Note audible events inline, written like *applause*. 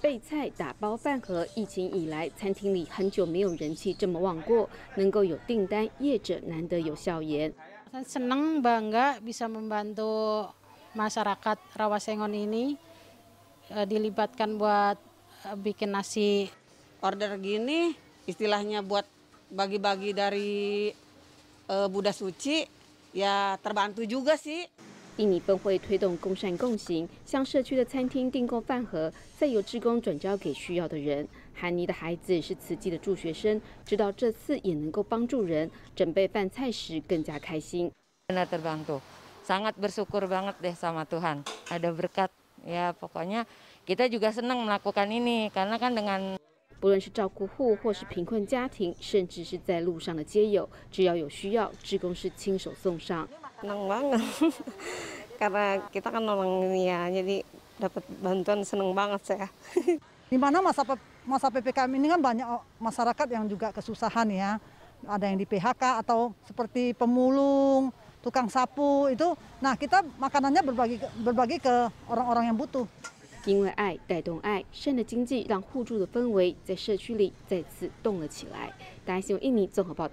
备菜、打包饭盒，疫情以来，餐厅里很久没有人气这么旺过，能够有订单，业者难得有笑颜。Senang bangga bisa membantu masyarakat Rawasengon ini dilibatkan buat bikin nasi. Order gini istilahnya buat bagi-bagi dari Buddha Suci, ya terbantu juga sih. 印尼分会推动共善共行，向社区的餐厅订购饭盒，再由职工转交给需要的人。韩尼的孩子是慈济的助学生，知道这次也能够帮助人，准备饭菜时更加开心。Benar terbantu, sangat bersyukur banget deh sama Tuhan. Ada berkat, ya pokoknya kita juga senang melakukan ini karena kan dengan 不论是照顾户或是贫困家庭，甚至是在路上的街友，只要有需要，职工是亲手送上。Senang banget, *laughs* karena kita kan orang ini ya, jadi dapat bantuan senang banget saya. *laughs* Di mana masa masa ppkm ini kan banyak masyarakat yang juga kesusahan ya, ada yang di PHK atau seperti pemulung, tukang sapu itu. Nah kita makanannya berbagi berbagi ke orang-orang yang butuh. 因为爱带动爱，善的经济让互助的氛围在社区里再次动了起来。大家新闻印尼综合报道。